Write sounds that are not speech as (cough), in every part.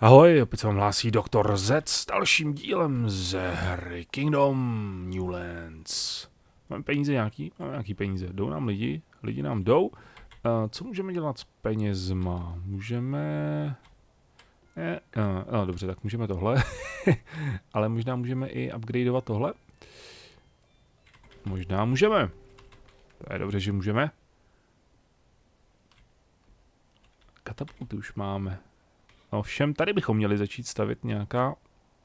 Ahoj, opět se vám hlásí Doktor Z s dalším dílem z hry Kingdom Newlands. Máme peníze nějaký? Máme nějaký peníze. Jdou nám lidi? Lidi nám jdou. Uh, co můžeme dělat s penězma? Můžeme... Ne, uh, no, dobře, tak můžeme tohle. (laughs) Ale možná můžeme i upgradeovat tohle. Možná můžeme. To je dobře, že můžeme. Katapulty už máme. No všem tady bychom měli začít stavit nějaká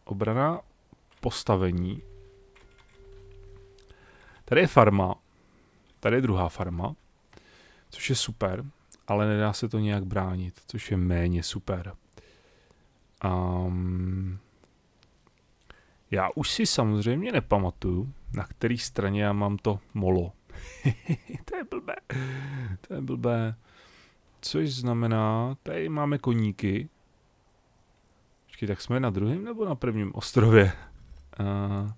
obrana postavení. Tady je farma. Tady je druhá farma. Což je super, ale nedá se to nějak bránit, což je méně super. Um, já už si samozřejmě nepamatuju, na které straně já mám to molo. (laughs) to je blbé. To je blbé. Což znamená, tady máme koníky, Počkej, tak jsme na druhém nebo na prvním ostrově? Uh...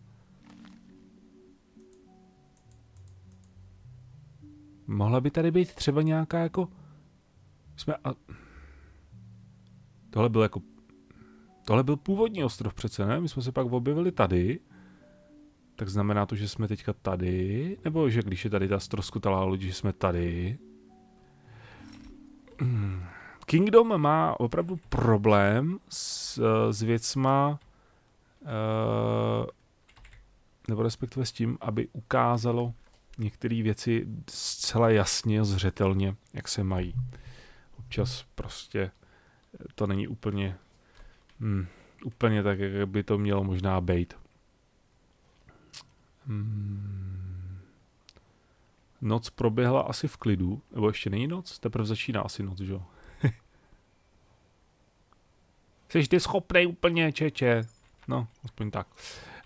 Mohla by tady být třeba nějaká jako... Jsme... A... Tohle byl jako... Tohle byl původní ostrov přece, ne? My jsme se pak objevili tady. Tak znamená to, že jsme teďka tady? Nebo že když je tady ta stroskotalá loď, že jsme tady? Hmm. Kingdom má opravdu problém s, s věcma, uh, nebo respektive s tím, aby ukázalo některé věci zcela jasně, zřetelně, jak se mají. Občas prostě to není úplně, hmm, úplně tak, jak by to mělo možná být. Hmm. Noc proběhla asi v klidu, nebo ještě není noc? Teprve začíná asi noc, že jo? Jsi ty schopný úplně, čeče. No, aspoň tak.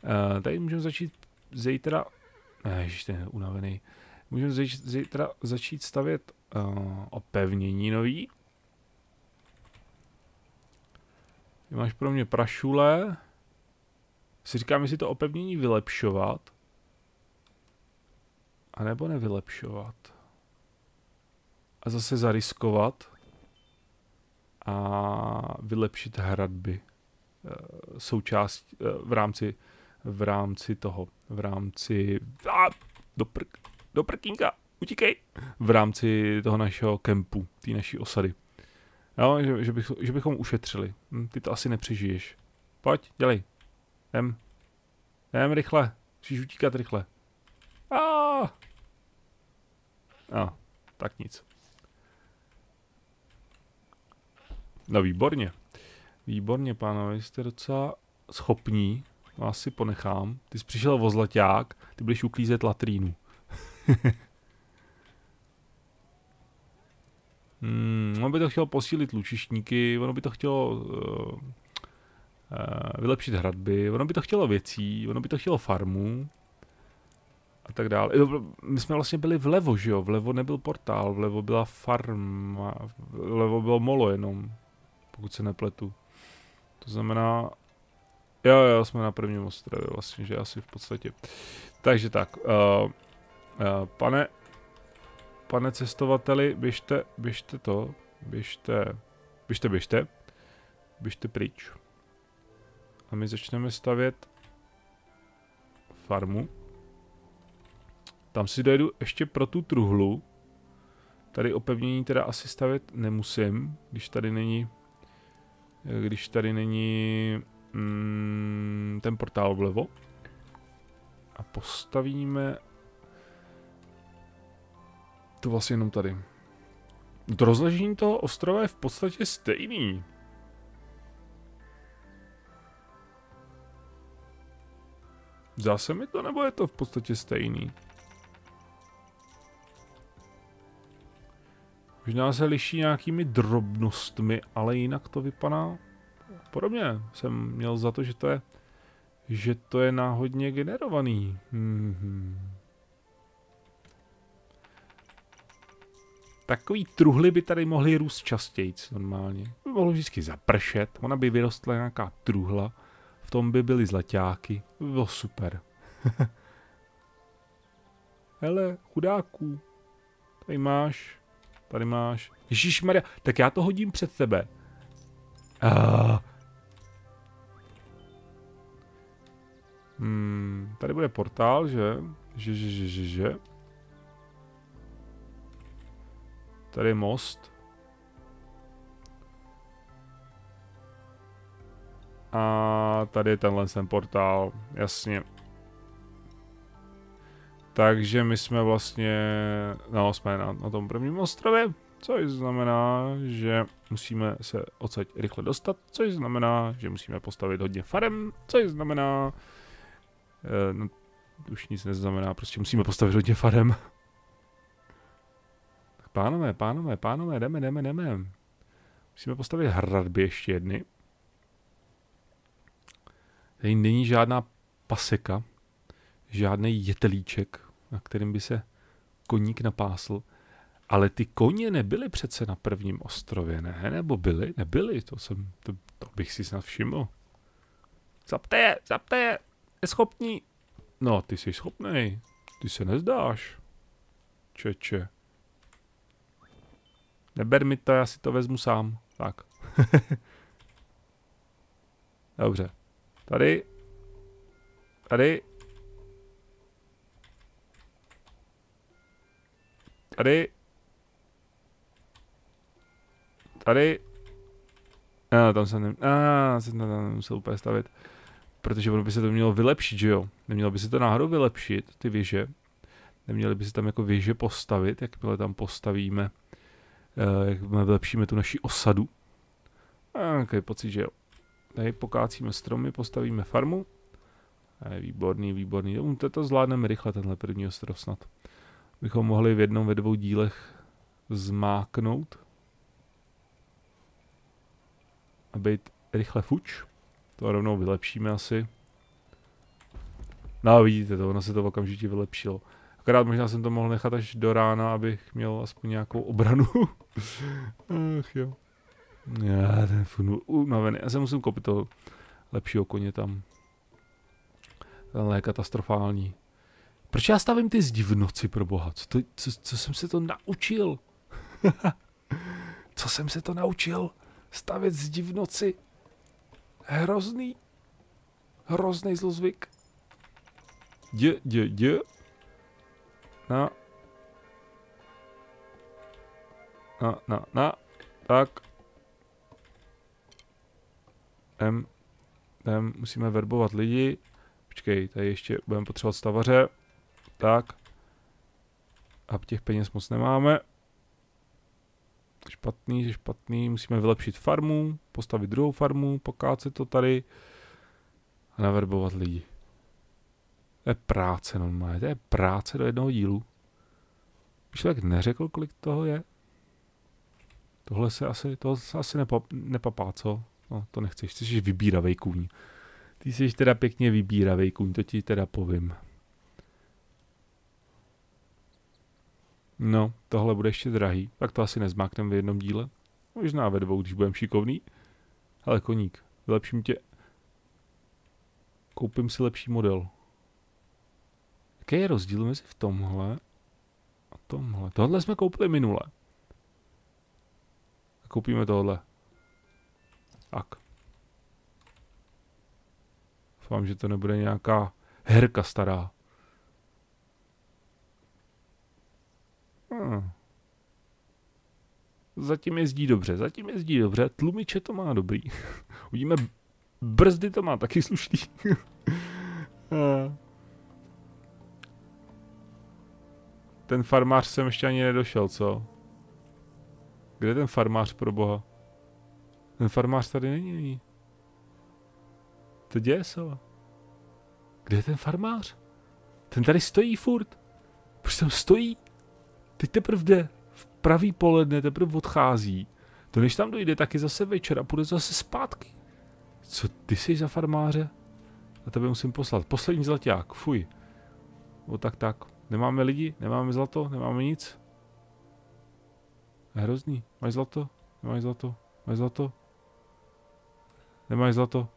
Uh, tady můžeme začít zítra... Ne, je unavený. Můžeme zítra začít stavět uh, opevnění nový. Máš pro mě prašule. Si říkám, jestli to opevnění vylepšovat. A nebo nevylepšovat. A zase zariskovat a vylepšit hradby eh, součást eh, v rámci v rámci toho, v rámci a, do, pr, do prkínka, utíkej, v rámci toho našeho kempu, té naší osady. Jo, že, že, bych, že bychom ušetřili. Hm, ty to asi nepřežiješ. Pojď, dělej. Jdem. Jdem rychle. Musíš utíkat rychle. A. A, tak nic. No výborně. Výborně, pánové, jste docela schopní. Vás si ponechám. Ty jsi přišel o zlaťák, ty budeš uklízet latrínu. (laughs) hmm, on by to chtěl posílit lučišníky, ono by to chtělo uh, uh, vylepšit hradby, ono by to chtělo věcí, ono by to chtělo farmu a tak dále. My jsme vlastně byli vlevo, že jo? Vlevo nebyl portál, vlevo byla farma, vlevo bylo molo jenom pokud se nepletu. To znamená, jo, jo, jsme na prvním ostrově vlastně, že asi v podstatě. Takže tak, uh, uh, pane, pane cestovateli, běžte, běžte to, běžte, běžte, běžte, běžte pryč. A my začneme stavět farmu. Tam si dojedu ještě pro tu truhlu. Tady opevnění teda asi stavět nemusím, když tady není když tady není mm, ten portál vlevo. A postavíme to vlastně jenom tady. To rozležení toho ostrova je v podstatě stejný. Zdá se mi to, nebo je to v podstatě stejný? Možná se liší nějakými drobnostmi, ale jinak to vypadá podobně. Jsem měl za to, že to je, že to je náhodně generovaný. Mm-hmm. Takový truhly by tady mohly růst častěji normálně. By mohlo vždycky zapršet, ona by vyrostla nějaká truhla, v tom by byly zlaťáky, by bylo super. (laughs) Hele, chudáků, tady máš Tady máš. Ježíš Maria, tak já to hodím před sebe. Uh. Hmm, tady bude portál, že? Že, že, že, že, že. Tady je most. A tady je tenhle sem portál, jasně. Takže my jsme vlastně, no jsme na, na tom prvním ostrově, což znamená, že musíme se odsaď rychle dostat, což znamená, že musíme postavit hodně farem, což znamená, eh, no, už nic neznamená, prostě musíme postavit hodně farem. Tak pánové, pánové, pánové, jdeme, jdeme, jdeme. Musíme postavit hradby ještě jedny. Tady není žádná paseka, žádný jetelíček, na kterým by se koník napásl. Ale ty koně nebyly přece na prvním ostrově, ne? Nebo byly? Nebyly, to jsem, to, to bych si snad všiml. Zapte je, zapte je, je schopný. No, ty jsi schopný, ty se nezdáš. Čeče. Neber mi to, já si to vezmu sám. Tak. (laughs) Dobře. Tady. Tady. Tady. Tady. A, tam jsem, ne, a, jsem tam nemusel úplně stavit. Protože ono by se to mělo vylepšit, že jo? Nemělo by se to náhodou vylepšit, ty věže. Neměli by se tam jako věže postavit, jakmile tam postavíme, uh, jak vylepšíme tu naši osadu. A, okay, pocit, že jo. Tady pokácíme stromy, postavíme farmu. A je výborný, výborný. Um, to, to zvládneme rychle, tenhle první ostrov snad. Bychom mohli v jednom, ve dvou dílech zmáknout. A být rychle fuč. To rovnou vylepšíme asi. No vidíte to, ono se to okamžitě vylepšilo. Akorát možná jsem to mohl nechat až do rána, abych měl aspoň nějakou obranu. (laughs) Ach jo. Já ten funu unavený. Já se musím koupit toho lepšího koně tam. Tenhle je katastrofální. Proč já stavím ty zdi v noci pro boha? Co, to, co, co jsem se to naučil? (laughs) co jsem se to naučil? Stavět zdi v noci. Hrozný. Hrozný zlozvyk. Dě, dě, dě. Na. Na, na, na. Tak. M. M. Musíme verbovat lidi. Počkej, tady ještě budeme potřebovat stavaře. Tak. A těch peněz moc nemáme. Špatný, špatný. Musíme vylepšit farmu, postavit druhou farmu, pokácet to tady a naverbovat lidi. To je práce normálně, to je práce do jednoho dílu. Člověk neřekl, kolik toho je. Tohle se asi, tohle se asi nepa, nepapá, co? No, to nechceš, ty jsi vybíravej kůň. Ty jsi teda pěkně vybíravej kůň, to ti teda povím. No, tohle bude ještě drahý. Tak to asi nezmáknem v jednom díle. Možná ve dvou, když budem šikovný. Ale koník, vylepším tě. Koupím si lepší model. Jaký je rozdíl mezi v tomhle a tomhle? Tohle jsme koupili minule. A koupíme tohle. Tak. Doufám, že to nebude nějaká herka stará. Hmm. Zatím jezdí dobře, zatím jezdí dobře, tlumiče to má dobrý. (laughs) Uvidíme, brzdy to má taky slušný. (laughs) ten farmář sem ještě ani nedošel, co? Kde je ten farmář pro boha? Ten farmář tady není. To děje se. Kde je ten farmář? Ten tady stojí furt. Proč tam stojí? Teď teprve jde. V pravý poledne teprve odchází. To než tam dojde, taky zase večer a půjde zase zpátky. Co ty jsi za farmáře? A tebe musím poslat. Poslední zlaťák, fuj. O tak tak. Nemáme lidi, nemáme zlato, nemáme nic. Je hrozný. Máš zlato? Nemáš zlato? Máš zlato? Nemáš zlato?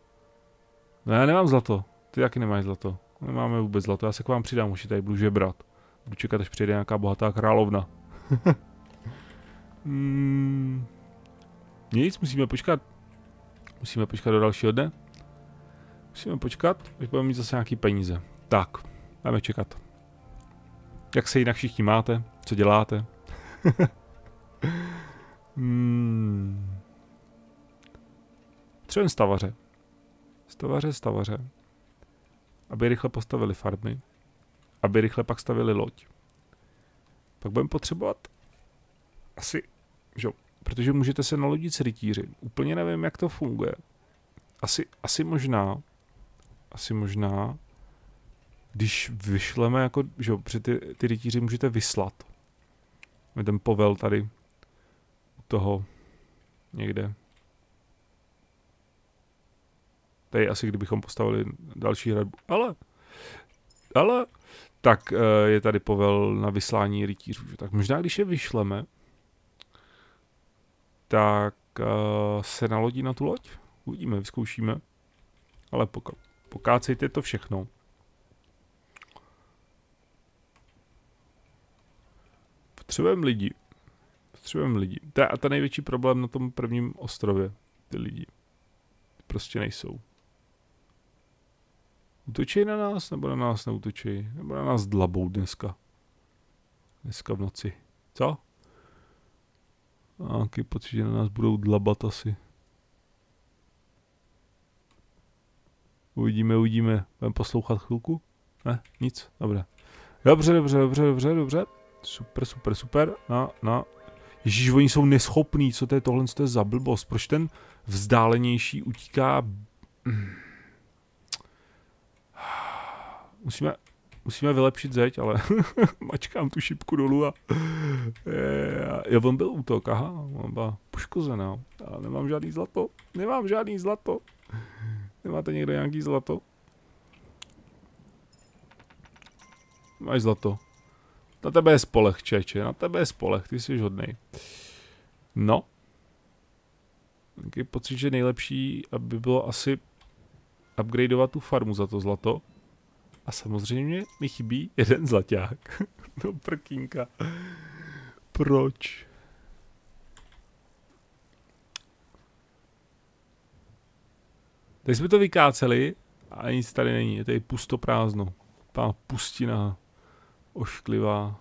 No já nemám zlato. Ty taky nemáš zlato. Nemáme vůbec zlato. Já se k vám přidám, už tady budu žebrat. Budu čekat, až přijde nějaká bohatá královna. (laughs) hmm. Nic, musíme počkat. Musíme počkat do dalšího dne. Musíme počkat, až budeme mít zase nějaký peníze. Tak. Máme čekat. Jak se jinak všichni máte? Co děláte? (laughs) hmm. Třeba stavaře. Stavaře, stavaře. Aby rychle postavili farmy. Aby rychle pak stavili loď. Pak budeme potřebovat asi, že protože můžete se nalodit s rytíři. Úplně nevím, jak to funguje. Asi, asi možná, asi možná, když vyšleme, jako, že protože ty, ty rytíři můžete vyslat. Ten povel tady u toho někde. Tady asi kdybychom postavili další hradbu. Ale, ale, tak eh, je tady povel na vyslání rytířů. Tak možná, když je vyšleme, tak uh, se nalodí na tu loď. Uvidíme, vyzkoušíme. Ale poka- pokácejte to všechno. Potřebujeme lidi. Potřebujeme lidi. To je a ta největší problém na tom prvním ostrově. Ty lidi. Prostě nejsou. Utočí na nás, nebo na nás neutočí? Nebo na nás dlabou dneska? Dneska v noci. Co? Nějaký pocit, že na nás budou dlabat asi. Uvidíme, uvidíme. Budeme poslouchat chvilku? Ne, nic, dobré. Dobře, dobře, dobře, dobře, dobře. Super, super, super. Na, na. Ježíš, oni jsou neschopní, co to je tohle, co to je za blbost. Proč ten vzdálenější utíká... Musíme, musíme vylepšit zeď, ale (laughs) mačkám tu šipku dolů a... Jo, on byl útok, aha, on byla poškozená. Ale nemám žádný zlato, nemám žádný zlato. Nemáte někdo nějaký zlato? Máš zlato. Na tebe je spolech, čeče, na tebe je spolech, ty jsi hodnej. No. Taký pocit, že nejlepší, aby bylo asi upgradeovat tu farmu za to zlato. A samozřejmě mi chybí jeden zlaťák. (laughs) no prkínka. Proč? Teď jsme to vykáceli a nic tady není. Je tady pusto prázdno. Pá pustina ošklivá.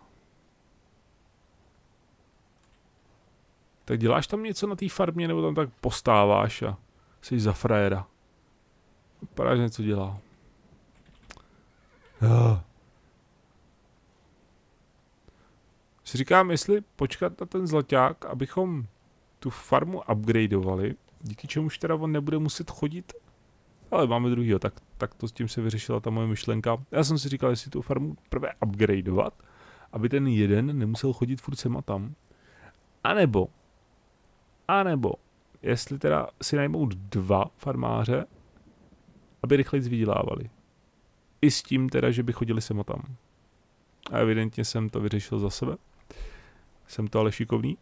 Tak děláš tam něco na té farmě, nebo tam tak postáváš a jsi za frajera? Vypadá, že něco dělá. Si říkám, jestli počkat na ten zlaťák, abychom tu farmu upgradeovali, díky čemuž teda on nebude muset chodit ale máme druhýho, tak, tak to s tím se vyřešila ta moje myšlenka. Já jsem si říkal, jestli tu farmu prvé upgradeovat, aby ten jeden nemusel chodit furt sem a tam. A nebo, a nebo, jestli teda si najmout dva farmáře, aby rychleji vydělávali. I s tím teda, že by chodili sem a tam. A evidentně jsem to vyřešil za sebe. Jsem to ale šikovný.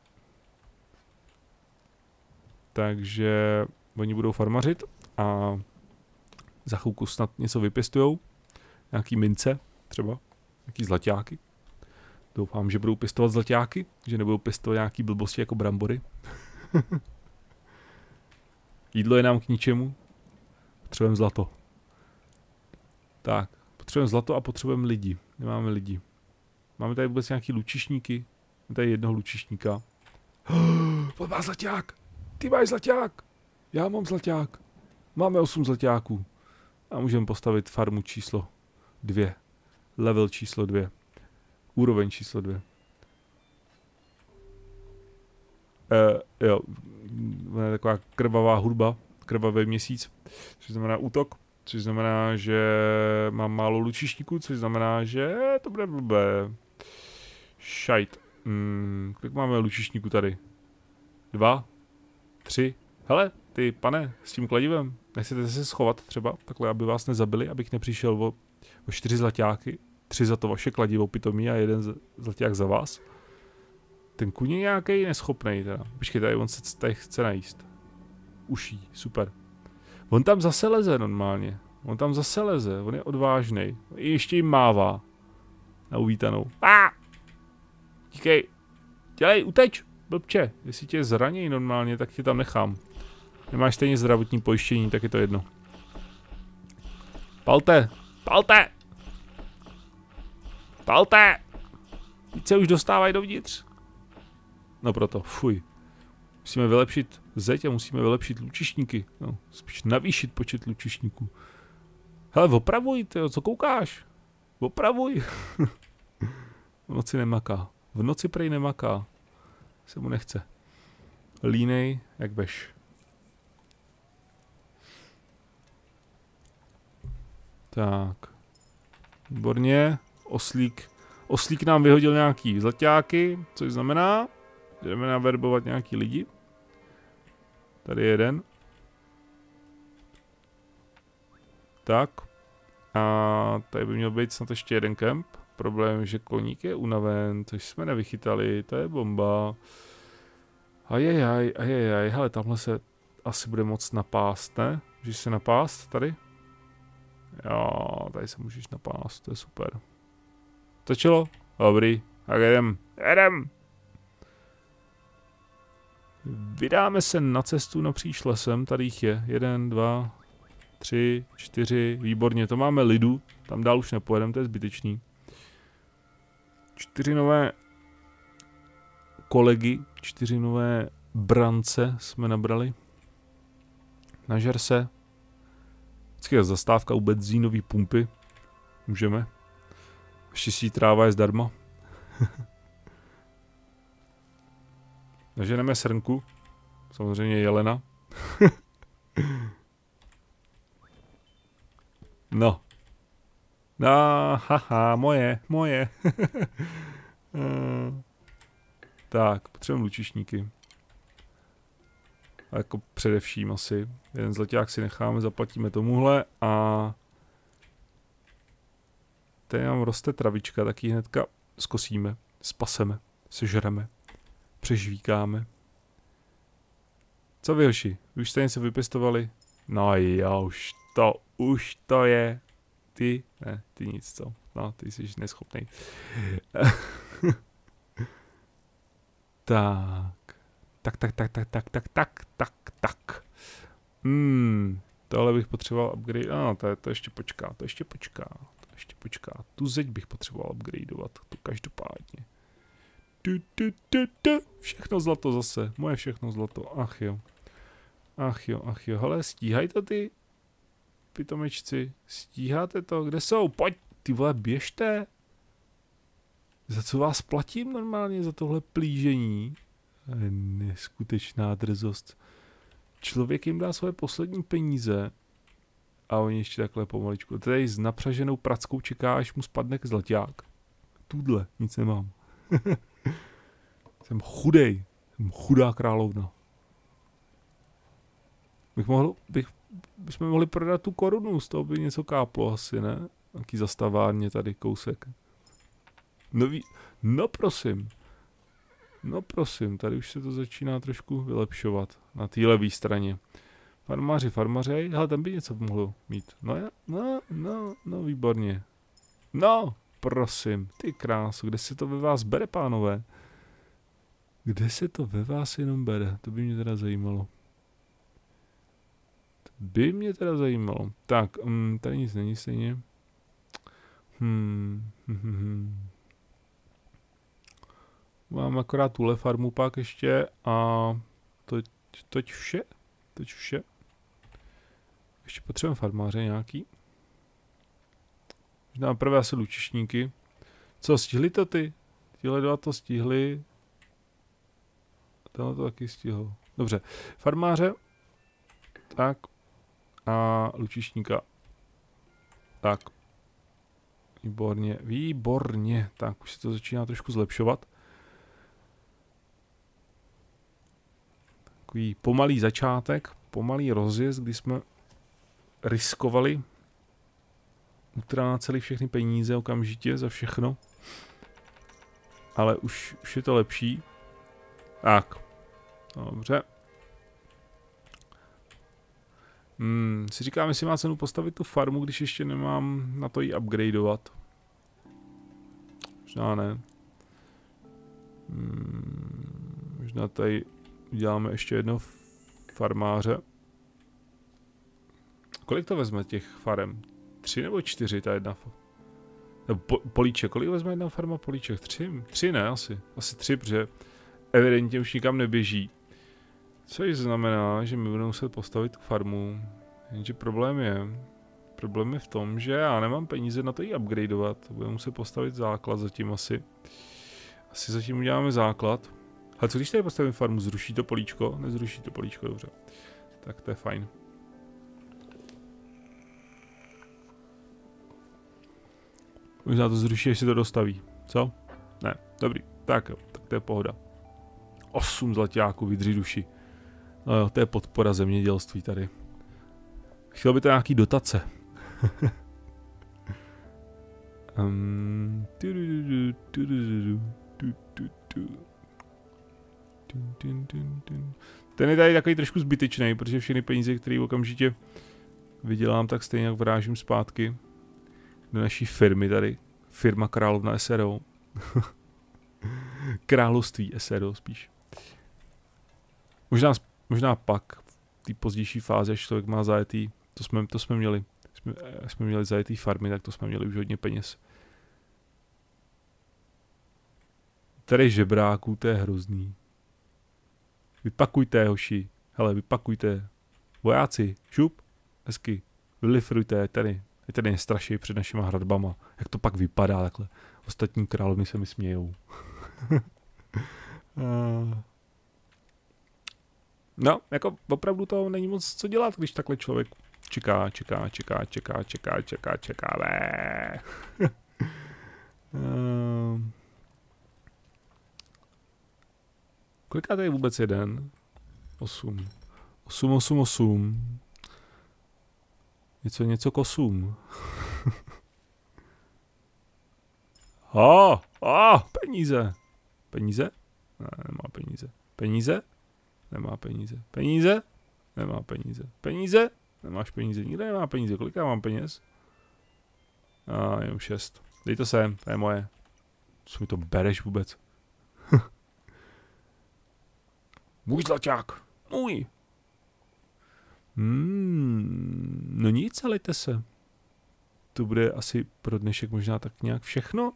Takže oni budou farmařit a za chvilku snad něco vypěstujou, nějaký mince třeba, nějaký zlaťáky. Doufám, že budou pěstovat zlaťáky, že nebudou pěstovat nějaký blbosti jako brambory. (laughs) Jídlo je nám k ničemu. Potřebujeme zlato. Tak, potřebujeme zlato a potřebujeme lidi. Nemáme lidi. Máme tady vůbec nějaký lučišníky. Máme tady jednoho lučišníka. (gasps) On má zlaťák! Ty máš zlaťák! Já mám zlaťák. Máme osm zlaťáků. A můžeme postavit farmu číslo dvě. Level číslo dvě. Úroveň číslo dvě. Uh, jo, je taková krvavá hudba, krvavý měsíc, což znamená útok, což znamená, že mám málo lučišníků, což znamená, že to bude blbé. Šajt. Hmm, kolik máme lučišníků tady? Dva? Tři? Hele, ty pane, s tím kladivem, nechcete se schovat třeba, takhle, aby vás nezabili, abych nepřišel o, o čtyři zlaťáky, tři za to vaše kladivo pitomí a jeden zlaťák za vás. Ten kuň je nějaký neschopný teda. Počkej, tady on se tady chce najíst. Uší, super. On tam zase leze normálně. On tam zase leze, on je odvážný. Ještě jim mává. Na uvítanou. A! Díkej. Dělej, uteč, blbče. Jestli tě zraní normálně, tak tě tam nechám. Nemáš stejně zdravotní pojištění, tak je to jedno. Palte! Palte! Palte! Více už dostávají dovnitř. No proto, fuj. Musíme vylepšit zeď a musíme vylepšit lučišníky. No, spíš navýšit počet lučišníků. Hele, opravuj, tyjo, co koukáš? Opravuj. (laughs) v noci nemaká. V noci prej nemaká. Se mu nechce. Línej, jak veš. Tak. Výborně. Oslík. Oslík nám vyhodil nějaký zlaťáky, což znamená, že jdeme naverbovat nějaký lidi. Tady je jeden. Tak. A tady by měl být snad ještě jeden kemp. Problém je, že koník je unaven, což jsme nevychytali, to je bomba. Ajajaj, ajajaj, hele, tamhle se asi bude moc napást, ne? Můžeš se napást tady? Jo, tady se můžeš napást, to je super. Stačilo? Dobrý, tak jedem, jedem! Vydáme se na cestu napříč lesem, tady jich je, jeden, dva, tři, čtyři, výborně, to máme lidu, tam dál už nepojedeme, to je zbytečný. Čtyři nové kolegy, čtyři nové brance jsme nabrali. Nažer se. Vždycky je zastávka u benzínové pumpy. Můžeme. Štěstí tráva je zdarma. (laughs) Naženeme srnku. Samozřejmě jelena. (laughs) no. No, haha, moje, moje. (laughs) tak, potřebujeme lučišníky. A jako především asi. Jeden zlaťák si necháme, zaplatíme tomuhle a... Tady nám roste travička, tak ji hnedka skosíme, spaseme, sežreme, přežvíkáme. Co vy hoši? Už jste něco vypěstovali? No jo, už to, už to je. Ty? Ne, ty nic, co? No, ty jsi neschopný. (laughs) tak. Tak, tak, tak, tak, tak, tak, tak, tak, tak. Hmm, tohle bych potřeboval upgrade. No, to, to ještě počká, to ještě počká, to ještě počká. Tu zeď bych potřeboval upgradeovat, tu každopádně. Du, du, du, du. Všechno zlato zase, moje všechno zlato, ach jo. Ach jo, ach jo, hele, stíhají to ty pitomečci, stíháte to, kde jsou, pojď, ty vole, běžte. Za co vás platím normálně, za tohle plížení? Neskutečná drzost. Člověk jim dá svoje poslední peníze a oni ještě takhle pomaličku. Tady s napřaženou prackou čeká, až mu spadne k zlaťák. Tudle, nic nemám. (laughs) Jsem chudej. Jsem chudá královna. Bych mohl, bych, bychom mohli prodat tu korunu, z toho by něco káplo asi, ne? Taký zastavárně tady kousek. No, ví, no prosím. No prosím, tady už se to začíná trošku vylepšovat na té levé straně. Farmáři, farmaři, ale tam by něco mohlo mít. No já, no, no, no, výborně. No, prosím, ty krásu, kde se to ve vás bere, pánové? Kde se to ve vás jenom bere? To by mě teda zajímalo. To by mě teda zajímalo. Tak, um, tady nic není stejně. Hmm, hm, hm, hm. Mám akorát tuhle farmu pak ještě a to, toť vše. Toť vše. Ještě potřebujeme farmáře nějaký. Možná prvé asi lučišníky. Co, stihli to ty? Tyhle dva to stihli. Tohle to taky stihl. Dobře. Farmáře. Tak. A lučišníka. Tak. Výborně, výborně. Tak, už se to začíná trošku zlepšovat. takový pomalý začátek, pomalý rozjezd, kdy jsme riskovali, utráceli všechny peníze okamžitě za všechno. Ale už, už je to lepší. Tak. Dobře. Hmm, si říkám, jestli má cenu postavit tu farmu, když ještě nemám na to ji upgradeovat. Možná ne. Hmm, možná tady uděláme ještě jedno farmáře. Kolik to vezme těch farem? Tři nebo čtyři ta jedna? Po, políček, kolik vezme jedna farma políček? Tři? Tři ne asi. Asi tři, protože evidentně už nikam neběží. Což znamená, že my budeme muset postavit tu farmu. Jenže problém je, problém je v tom, že já nemám peníze na to ji upgradeovat. Budeme muset postavit základ zatím asi. Asi zatím uděláme základ. A co když tady postavím farmu, zruší to políčko? Nezruší to políčko, dobře. Tak to je fajn. Možná to zruší, si to dostaví. Co? Ne, dobrý. Tak jo, tak to je pohoda. 8 zlatáků vydří duši. No jo, to je podpora zemědělství tady. Chtěl by to nějaký dotace. um, ten je tady takový trošku zbytečný, protože všechny peníze, které okamžitě vydělám, tak stejně jak vrážím zpátky do naší firmy tady. Firma Královna SRO. Království SRO spíš. Možná, možná pak v té pozdější fázi, až člověk má zajetý, to jsme, to jsme měli, jsme, eh, jsme měli zajetý farmy, tak to jsme měli už hodně peněz. Tady žebráků, to je hrozný. Vypakujte, hoši. Hele, vypakujte. Vojáci, šup, hezky. Vylifrujte, tady. Je tady nestraší před našima hradbama. Jak to pak vypadá takhle. Ostatní královny se mi smějou. (laughs) (laughs) no, jako opravdu to není moc co dělat, když takhle člověk čeká, čeká, čeká, čeká, čeká, čeká, čeká, čeká. (laughs) Koliká je vůbec jeden? Osm. Osm, osm, osm. Něco, něco kosům. Ha, a, peníze. Peníze? Ne, nemá peníze. Peníze? Nemá peníze. Peníze? Nemá peníze. Peníze? Nemáš peníze. Nikde nemá peníze. Kolik já mám peněz? A, jenom šest. Dej to sem, to je moje. Co mi to bereš vůbec? (laughs) Můj zlaťák. Můj. Hmm, no nic, lejte se. To bude asi pro dnešek možná tak nějak všechno.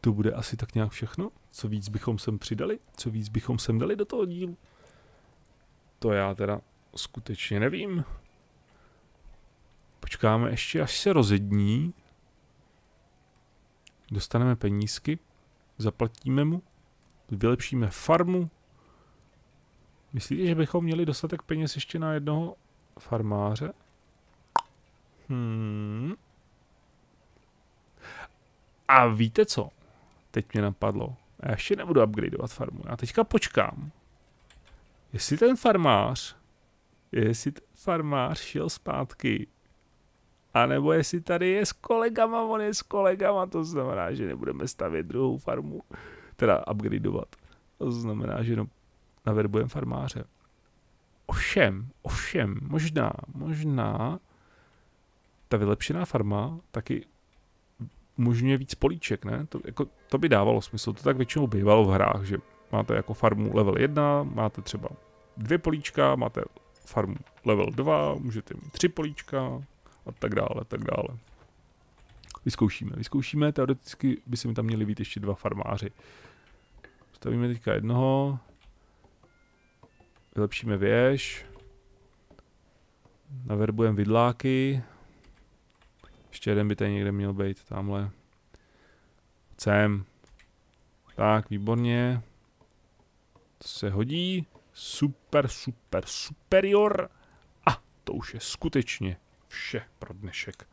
To bude asi tak nějak všechno. Co víc bychom sem přidali? Co víc bychom sem dali do toho dílu? To já teda skutečně nevím. Počkáme ještě, až se rozední. Dostaneme penízky. Zaplatíme mu. Vylepšíme farmu. Myslíte, že bychom měli dostatek peněz ještě na jednoho farmáře? Hmm. A víte co? Teď mě napadlo. Já ještě nebudu upgradeovat farmu. Já teďka počkám. Jestli ten farmář, jestli ten farmář šel zpátky, a nebo jestli tady je s kolegama, on je s kolegama, to znamená, že nebudeme stavět druhou farmu, teda upgradeovat. To znamená, že no, naverbujeme farmáře. Ovšem, ovšem, možná, možná ta vylepšená farma taky umožňuje víc políček, ne? To, jako, to by dávalo smysl, to tak většinou bývalo v hrách, že máte jako farmu level 1, máte třeba dvě políčka, máte farmu level 2, můžete mít tři políčka a tak dále, tak dále. Vyzkoušíme, vyzkoušíme, teoreticky by se mi tam měli být ještě dva farmáři. Stavíme teďka jednoho, Vylepšíme věž. Naverbujeme vidláky. Ještě jeden by tady někde měl být, tamhle. Sem. Tak, výborně. To se hodí. Super, super, superior. A to už je skutečně vše pro dnešek.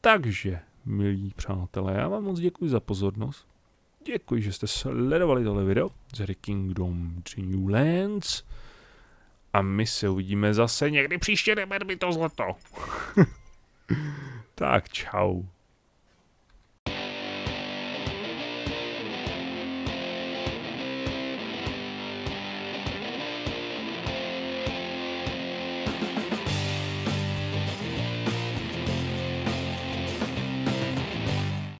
Takže, milí přátelé, já vám moc děkuji za pozornost. Děkuji, že jste sledovali tohle video z hry Kingdom Newlands. A my se uvidíme zase někdy příště, neber mi to zlato. (laughs) tak čau.